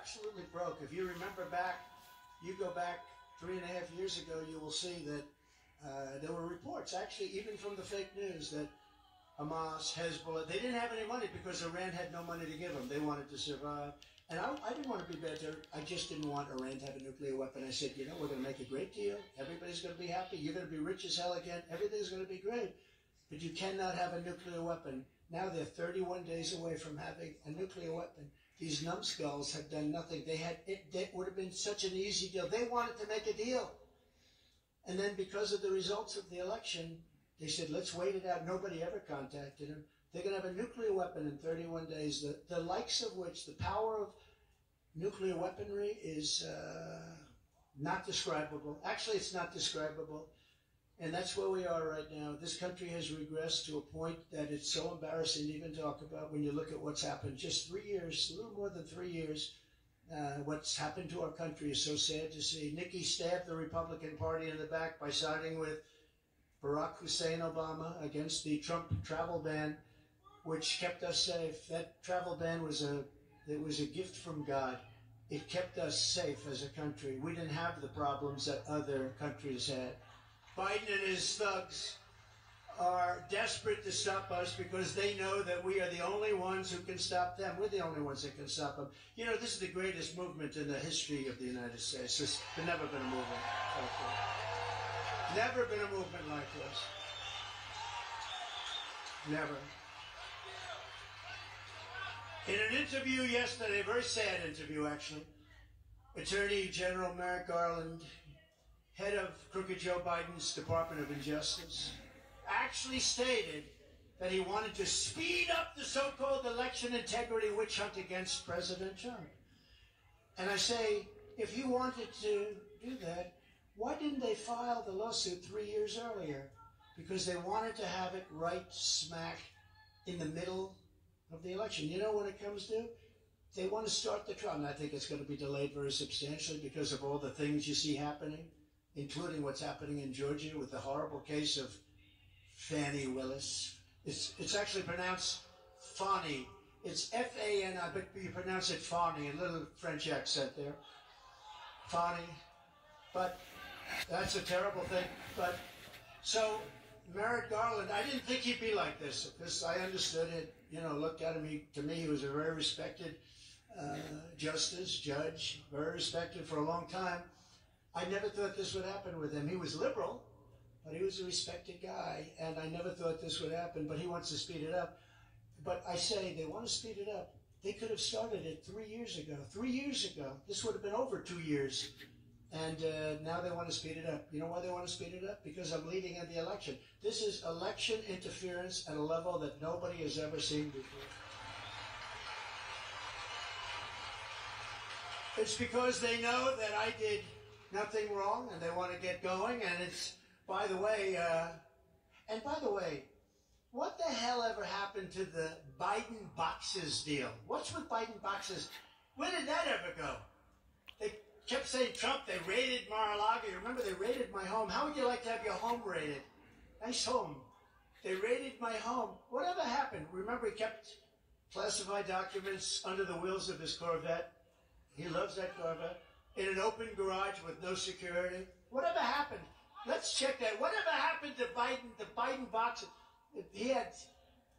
absolutely broke. If you remember back, you go back three and a half years ago, you will see that uh, there were reports, actually, even from the fake news, that Hamas, Hezbollah, they didn't have any money because Iran had no money to give them. They wanted to survive. And I, I didn't want to be better. I just didn't want Iran to have a nuclear weapon. I said, you know, we're going to make a great deal. Everybody's going to be happy. You're going to be rich as hell again. Everything's going to be great. But you cannot have a nuclear weapon. Now they're 31 days away from having a nuclear weapon. These numbskulls have done nothing. They had it, would have been such an easy deal. They wanted to make a deal. And then because of the results of the election, they said, let's wait it out. Nobody ever contacted them. They're going to have a nuclear weapon in 31 days, the, the likes of which the power of nuclear weaponry is uh, not describable. Actually, it's not describable. And that's where we are right now. This country has regressed to a point that it's so embarrassing to even talk about when you look at what's happened. Just three years, a little more than three years, uh, what's happened to our country is so sad to see. Nikki stabbed the Republican Party in the back by siding with Barack Hussein Obama against the Trump travel ban, which kept us safe. That travel ban was a it was a gift from God. It kept us safe as a country. We didn't have the problems that other countries had. Biden and his thugs are desperate to stop us because they know that we are the only ones who can stop them. We're the only ones that can stop them. You know, this is the greatest movement in the history of the United States. There's never been a movement like this. Never been a movement like this. Never. In an interview yesterday, a very sad interview actually, Attorney General Merrick Garland head of Crooked Joe Biden's Department of Injustice, actually stated that he wanted to speed up the so-called election integrity witch hunt against President Trump. And I say, if he wanted to do that, why didn't they file the lawsuit three years earlier? Because they wanted to have it right smack in the middle of the election. You know when it comes to? They want to start the trial, and I think it's going to be delayed very substantially because of all the things you see happening including what's happening in Georgia with the horrible case of Fannie Willis. It's, it's actually pronounced Fani. It's F-A-N-I, but you pronounce it Fani, a little French accent there. Fani. But that's a terrible thing. But so Merrick Garland, I didn't think he'd be like this because I understood it. You know, looked at him. He, to me, he was a very respected uh, justice, judge, very respected for a long time. I never thought this would happen with him. He was liberal, but he was a respected guy, and I never thought this would happen, but he wants to speed it up. But I say they want to speed it up. They could have started it three years ago. Three years ago. This would have been over two years. And uh, now they want to speed it up. You know why they want to speed it up? Because I'm leading in the election. This is election interference at a level that nobody has ever seen before. It's because they know that I did nothing wrong, and they want to get going. And it's, by the way, uh, and by the way, what the hell ever happened to the Biden boxes deal? What's with Biden boxes? Where did that ever go? They kept saying Trump, they raided Mar-a-Lago. You remember they raided my home. How would you like to have your home raided? Nice home. They raided my home. Whatever happened? Remember he kept classified documents under the wheels of his Corvette. He loves that Corvette in an open garage with no security? Whatever happened? Let's check that. Whatever happened to Biden, the Biden box? He had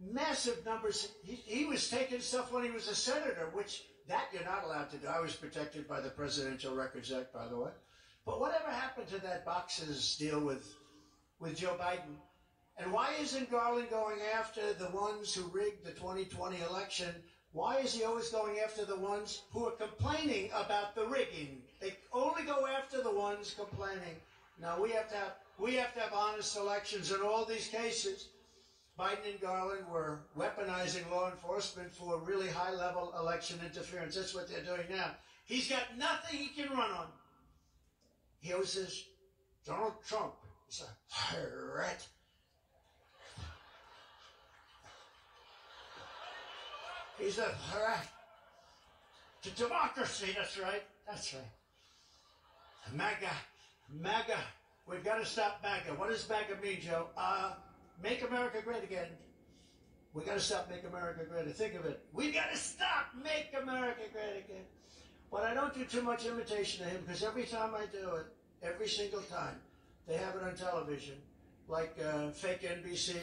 massive numbers. He, he was taking stuff when he was a senator, which that you're not allowed to do. I was protected by the Presidential Records Act, by the way. But whatever happened to that boxes deal with, with Joe Biden? And why isn't Garland going after the ones who rigged the 2020 election why is he always going after the ones who are complaining about the rigging? They only go after the ones complaining. Now we have to have we have to have honest elections in all these cases. Biden and Garland were weaponizing law enforcement for really high level election interference. That's what they're doing now. He's got nothing he can run on. He always says, Donald Trump is a threat He's a threat to democracy. That's right. That's right. MAGA. MAGA. We've got to stop MAGA. What does MAGA mean, Joe? Uh, make America great again. We've got to stop Make America Great. Again. Think of it. We've got to stop Make America Great Again. But I don't do too much imitation of him because every time I do it, every single time, they have it on television, like uh, fake NBC,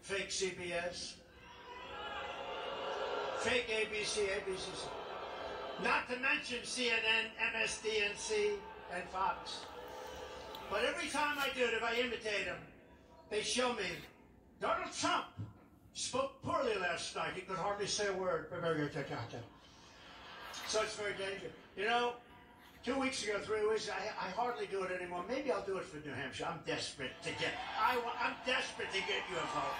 fake CBS, fake ABC, ABC. Not to mention CNN, MSDNC, and Fox. But every time I do it, if I imitate them, they show me Donald Trump spoke poorly last night. He could hardly say a word. So it's very dangerous. You know, two weeks ago, three weeks, I, I hardly do it anymore. Maybe I'll do it for New Hampshire. I'm desperate to get. I, I'm desperate to get you a vote.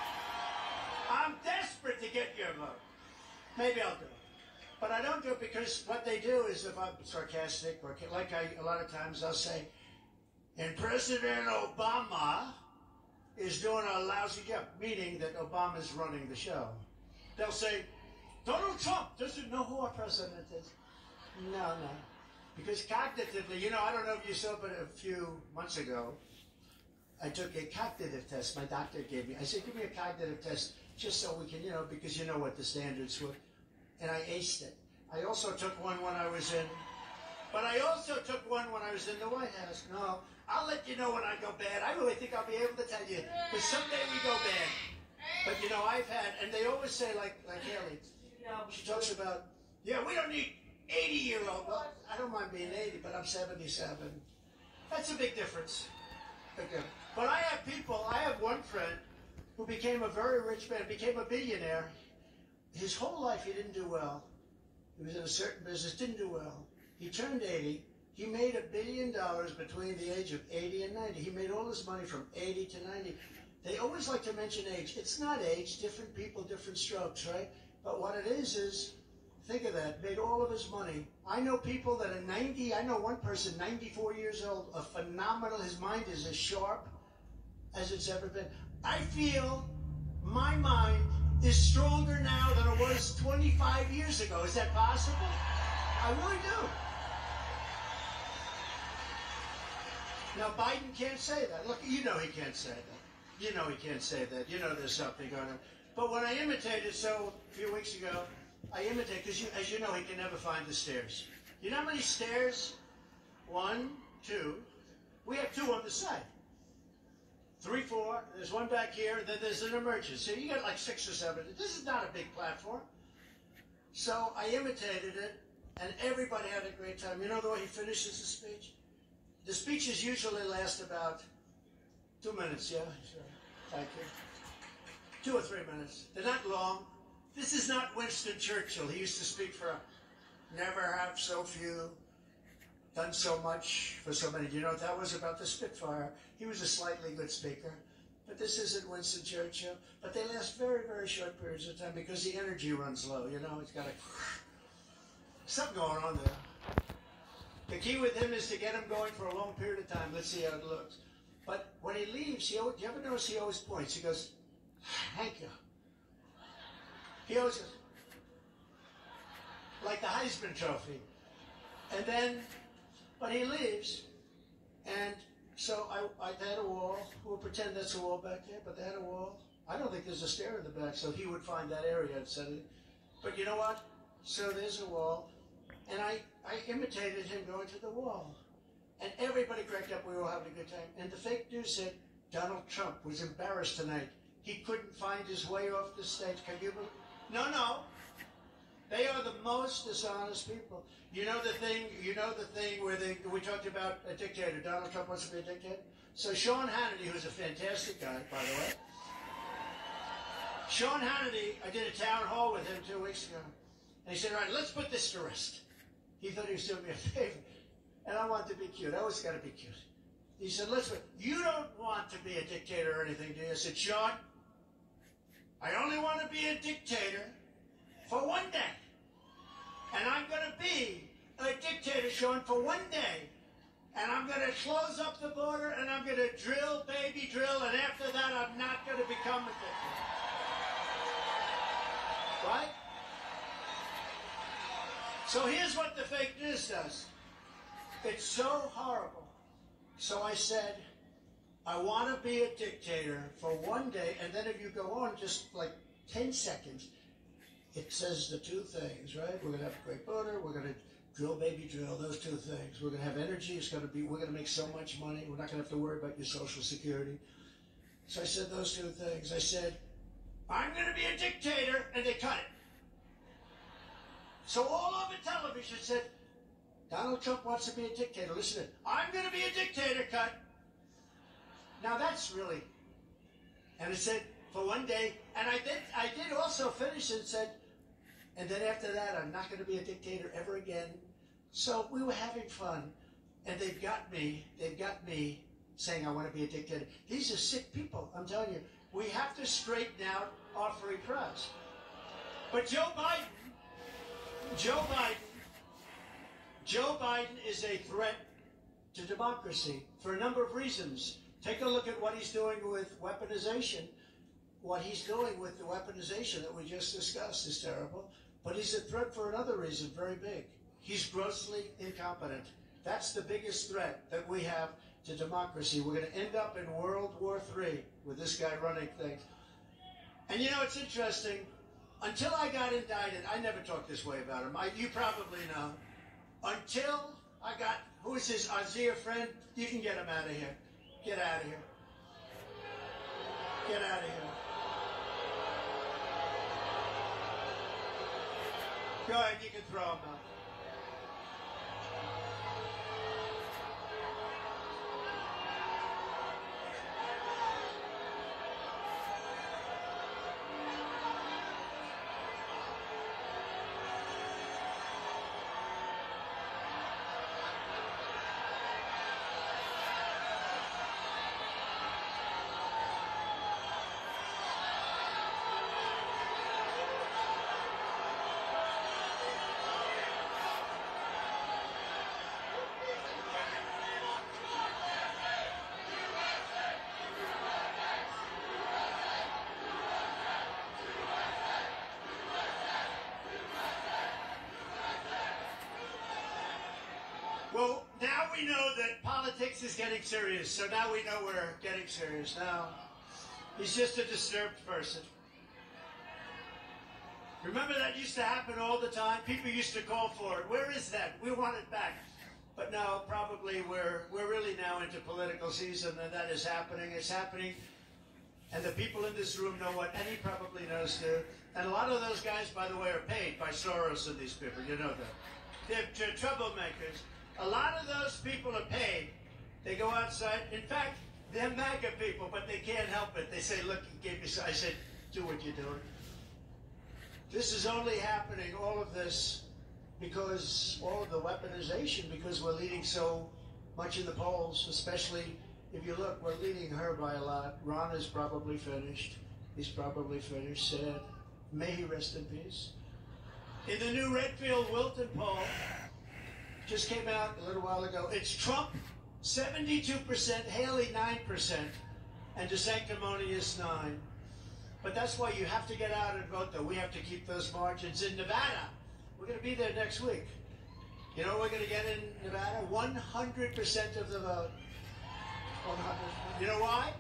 I'm desperate to get you a vote. Maybe I'll do it. But I don't do it because what they do is if I'm sarcastic or like I, a lot of times I'll say, and President Obama is doing a lousy job, meaning that Obama's running the show. They'll say, Donald Trump doesn't know who our president is. No, no. Because cognitively, you know, I don't know if you saw, but a few months ago, I took a cognitive test. My doctor gave me. I said, give me a cognitive test just so we can, you know, because you know what the standards were. And I aced it. I also took one when I was in, but I also took one when I was in the White House. No, I'll let you know when I go bad. I really think I'll be able to tell you. Because someday we go bad. But you know, I've had, and they always say, like, like Haley, she talks about, yeah, we don't need 80 year old. Well, I don't mind being 80, but I'm 77. That's a big difference. Okay. But I have people, I have one friend who became a very rich man, became a billionaire. His whole life he didn't do well. He was in a certain business, didn't do well. He turned 80. He made a billion dollars between the age of 80 and 90. He made all his money from 80 to 90. They always like to mention age. It's not age, different people, different strokes, right? But what it is is, think of that, made all of his money. I know people that are 90, I know one person, 94 years old, a phenomenal, his mind is as sharp as it's ever been. I feel my mind is stronger now than it was 25 years ago. Is that possible? I really do. Now, Biden can't say that. Look, you know he can't say that. You know he can't say that. You know there's something going on. But when I imitated, so a few weeks ago, I imitated, because you, as you know, he can never find the stairs. You know how many stairs? One, two. We have two on the side. Three, four. There's one back here, then there's an emergency. You got like six or seven. This is not a big platform. So I imitated it, and everybody had a great time. You know the way he finishes the speech? The speeches usually last about two minutes, yeah? Thank you. Two or three minutes. They're not long. This is not Winston Churchill. He used to speak for never have so few done so much for so many. Do you know what that was about the Spitfire? He was a slightly good speaker. But this isn't Winston Churchill. But they last very, very short periods of time because the energy runs low. You know, it's got a something going on there. The key with him is to get him going for a long period of time. Let's see how it looks. But when he leaves, he always, you ever notice he always points? He goes, thank you. He always goes, like the Heisman Trophy. And then, but he leaves, and so I, I had a wall. We'll pretend that's a wall back there, but they had a wall. I don't think there's a stair in the back, so he would find that area and set it. But you know what? So there's a wall, and I, I imitated him going to the wall. And everybody cracked up. We were all having a good time. And the fake news said Donald Trump was embarrassed tonight. He couldn't find his way off the stage. Can you believe? No, no. They are the most dishonest people. You know the thing. You know the thing where they, we talked about a dictator. Donald Trump wants to be a dictator. So Sean Hannity, who's a fantastic guy, by the way. Sean Hannity, I did a town hall with him two weeks ago. And he said, all right, let's put this to rest. He thought he was doing me a favor. And I wanted to be cute. I always got to be cute. He said, listen, you don't want to be a dictator or anything, do you? I said, Sean, I only want to be a dictator for one day. And I'm going to be a dictator, Sean, for one day. And I'm going to close up the border and I'm going to drill, baby drill, and after that I'm not going to become a dictator. Right? So here's what the fake news does. It's so horrible. So I said, I want to be a dictator for one day, and then if you go on just like 10 seconds, it says the two things, right? We're going to have a great border, we're going to Drill, baby, drill. Those two things. We're going to have energy. It's going to be. We're going to make so much money. We're not going to have to worry about your social security. So I said those two things. I said, I'm going to be a dictator, and they cut it. So all over television said, Donald Trump wants to be a dictator. Listen, to it. I'm going to be a dictator, cut. Now that's really. And I said, for one day, and I did, I did also finish and said, and then after that, I'm not going to be a dictator ever again. So we were having fun, and they've got me, they've got me saying I want to be a dictator. These are sick people, I'm telling you. We have to straighten out our free press. But Joe Biden, Joe Biden, Joe Biden is a threat to democracy for a number of reasons. Take a look at what he's doing with weaponization. What he's doing with the weaponization that we just discussed is terrible. But he's a threat for another reason, very big. He's grossly incompetent. That's the biggest threat that we have to democracy. We're going to end up in World War III with this guy running things. And you know, it's interesting. Until I got indicted, I never talked this way about him. I, you probably know. Until I got, who is his Azir friend? You can get him out of here. Get out of here. Get out of here. Go ahead, you can throw him out. We know that politics is getting serious. So now we know we're getting serious. Now, he's just a disturbed person. Remember that used to happen all the time? People used to call for it. Where is that? We want it back. But now, probably we're we're really now into political season, and that is happening. It's happening, and the people in this room know what, and he probably knows too. And a lot of those guys, by the way, are paid by Soros and these people. You know that. They're, they're troublemakers. A lot of those people are paid. They go outside. In fact, they're MAGA people, but they can't help it. They say, look, you gave me, I said, do what you're doing. This is only happening, all of this, because all of the weaponization, because we're leading so much in the polls, especially if you look, we're leading her by a lot. Ron is probably finished. He's probably finished, sad. May he rest in peace. In the new Redfield Wilton poll, just came out a little while ago. It's Trump 72%, Haley 9%, and DeSanctimonious 9 But that's why you have to get out and vote, though. We have to keep those margins. In Nevada, we're going to be there next week. You know we're going to get in Nevada? 100% of the vote. 100%. You know why?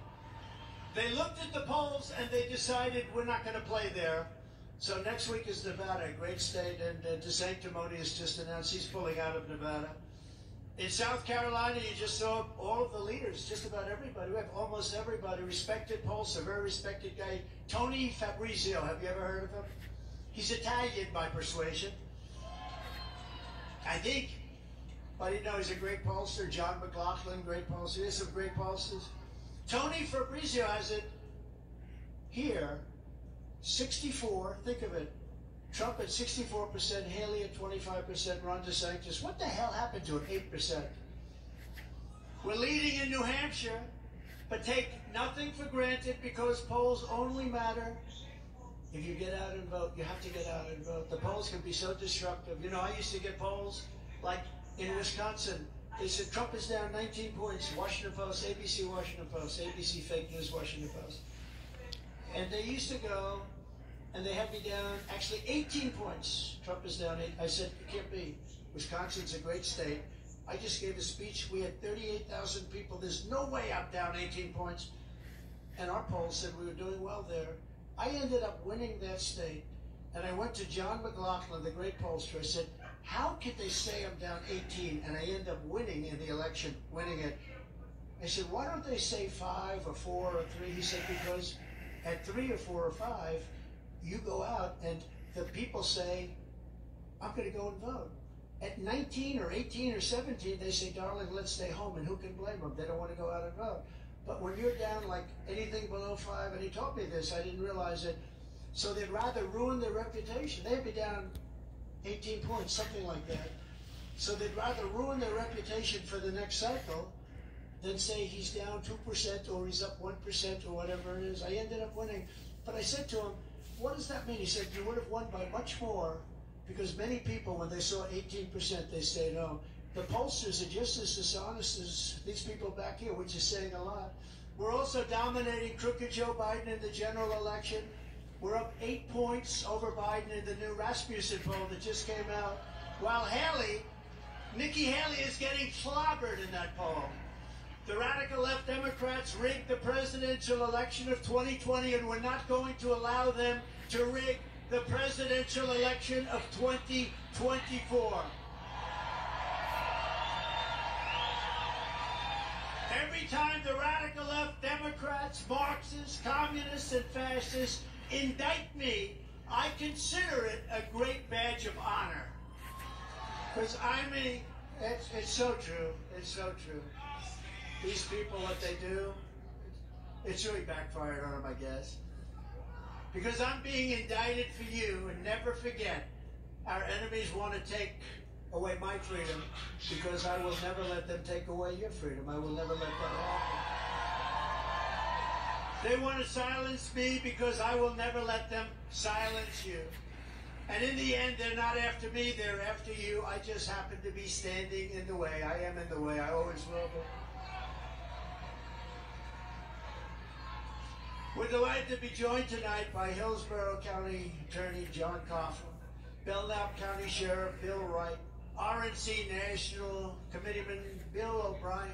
They looked at the polls and they decided we're not going to play there. So next week is Nevada, great state, and uh, DeSanctimonious just announced he's pulling out of Nevada. In South Carolina, you just saw all of the leaders, just about everybody. We have almost everybody. Respected pollster, very respected guy. Tony Fabrizio, have you ever heard of him? He's Italian by persuasion. I think. But you know, he's a great pollster. John McLaughlin, great pollster. There's some great pollsters. Tony Fabrizio has it here 64, think of it. Trump at 64%, Haley at 25%, Ron DeSantis. What the hell happened to it? 8%. We're leading in New Hampshire, but take nothing for granted because polls only matter if you get out and vote. You have to get out and vote. The polls can be so disruptive. You know, I used to get polls like in Wisconsin. They said Trump is down 19 points. Washington Post, ABC Washington Post, ABC Fake News Washington Post. And they used to go and they had me down actually 18 points. Trump is down eight. I said, it can't be. Wisconsin's a great state. I just gave a speech. We had 38,000 people. There's no way I'm down 18 points. And our polls said we were doing well there. I ended up winning that state. And I went to John McLaughlin, the great pollster. I said, how could they say I'm down 18 and I end up winning in the election, winning it? I said, why don't they say five or four or three? He said, because at three or four or five, you go out and the people say, I'm going to go and vote. At 19 or 18 or 17, they say, darling, let's stay home. And who can blame them? They don't want to go out and vote. But when you're down like anything below five, and he told me this, I didn't realize it. So they'd rather ruin their reputation. They'd be down 18 points, something like that. So they'd rather ruin their reputation for the next cycle than say he's down 2% or he's up 1% or whatever it is. I ended up winning. But I said to him, what does that mean? He said, you would have won by much more because many people, when they saw 18%, they say no. The pollsters are just as dishonest as these people back here, which is saying a lot. We're also dominating crooked Joe Biden in the general election. We're up eight points over Biden in the new Rasmussen poll that just came out. While Haley, Nikki Haley is getting clobbered in that poll. The radical left Democrats rigged the presidential election of 2020, and we're not going to allow them to rig the presidential election of 2024. Every time the radical left Democrats, Marxists, communists, and fascists indict me, I consider it a great badge of honor. Because I mean, it's, it's so true. It's so true. These people, what they do, it's really backfired on them, I guess. Because I'm being indicted for you, and never forget, our enemies want to take away my freedom because I will never let them take away your freedom. I will never let that happen. They want to silence me because I will never let them silence you. And in the end, they're not after me, they're after you. I just happen to be standing in the way. I am in the way. I always will be. We're delighted to be joined tonight by Hillsborough County Attorney John Coughlin, Belknap County Sheriff Bill Wright, RNC National Committeeman Bill O'Brien,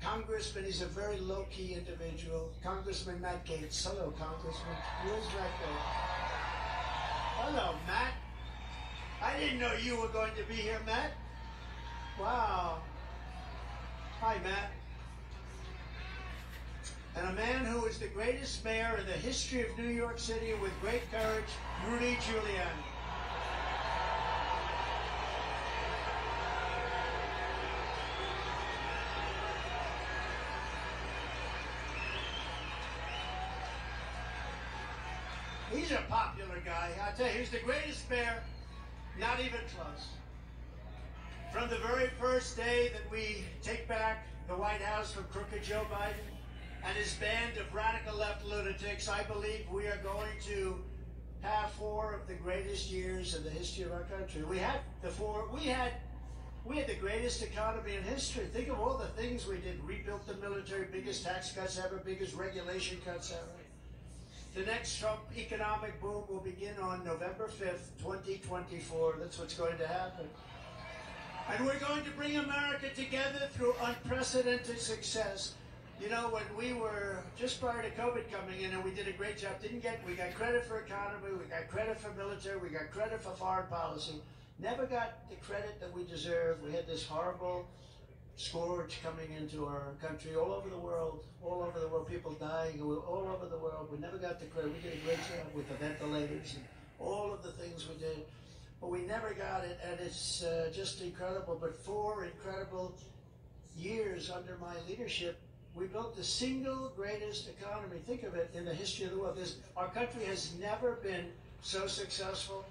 Congressman, he's a very low-key individual, Congressman Matt Gaetz. Hello, Congressman. Where's Matt Gaetz? Hello, Matt. I didn't know you were going to be here, Matt. Wow. Hi, Matt. And a man who is the greatest mayor in the history of New York City with great courage, Rudy Giuliani. He's a popular guy. I tell you, he's the greatest mayor, not even close. From the very first day that we take back the White House from crooked Joe Biden and his band of radical left lunatics, I believe we are going to have four of the greatest years in the history of our country. We had the four, we had we had the greatest economy in history. Think of all the things we did. Rebuilt the military, biggest tax cuts ever, biggest regulation cuts ever. The next Trump economic boom will begin on November 5th, 2024. That's what's going to happen. And we're going to bring America together through unprecedented success. You know, when we were just prior to COVID coming in, and we did a great job, didn't get, we got credit for economy, we got credit for military, we got credit for foreign policy, never got the credit that we deserved. We had this horrible scourge coming into our country all over the world, all over the world, people dying all over the world. We never got the credit. We did a great job with the ventilators and all of the things we did, but we never got it, and it's uh, just incredible. But four incredible years under my leadership, we built the single greatest economy. Think of it in the history of the world. This, our country has never been so successful,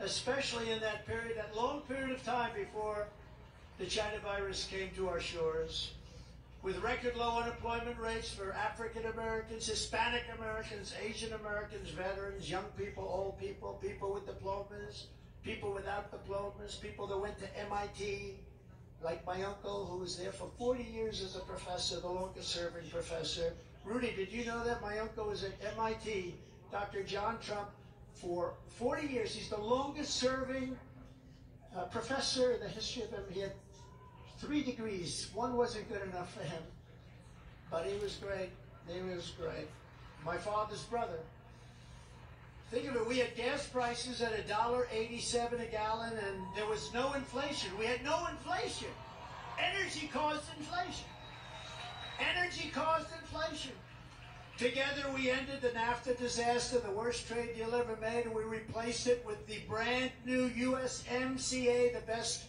especially in that period, that long period of time before the China virus came to our shores with record low unemployment rates for African Americans, Hispanic Americans, Asian Americans, veterans, young people, old people, people with diplomas, people without diplomas, people that went to MIT, like my uncle who was there for 40 years as a professor, the longest serving professor. Rudy, did you know that my uncle was at MIT, Dr. John Trump, for 40 years? He's the longest serving uh, professor in the history of him. He had three degrees. One wasn't good enough for him, but he was great. He was great. My father's brother. Think of it. We had gas prices at a dollar eighty-seven a gallon, and there was no inflation. We had no inflation. Energy caused inflation. Energy caused inflation. Together, we ended the NAFTA disaster, the worst trade deal ever made, and we replaced it with the brand new USMCA, the best